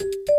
you